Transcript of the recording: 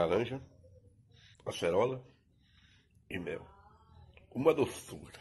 laranja, acerola e mel. Uma doçura.